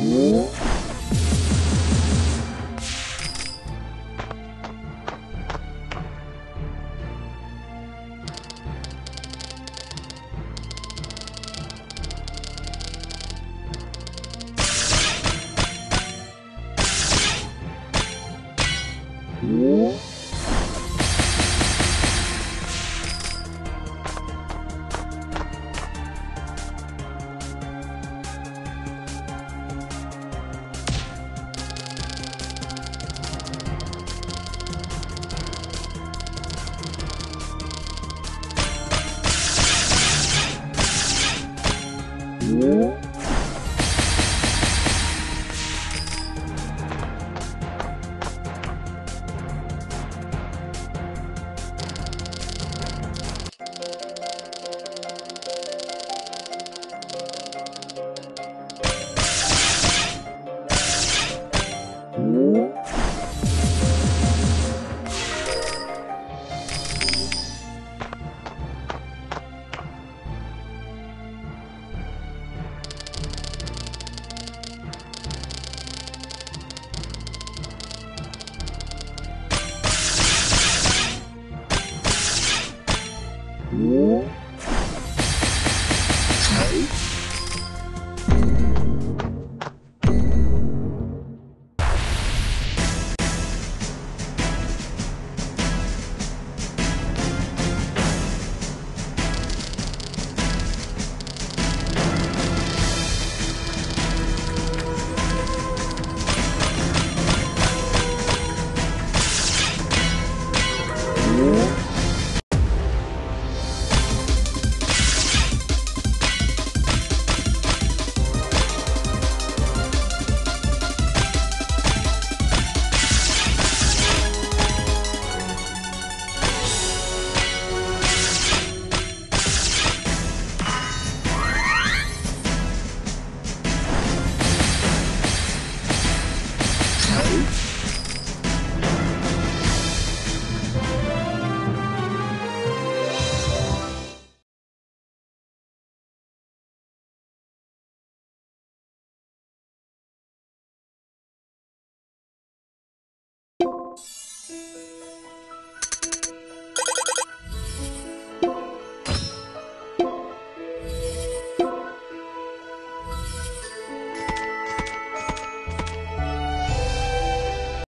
Whoa. Música Música